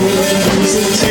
music.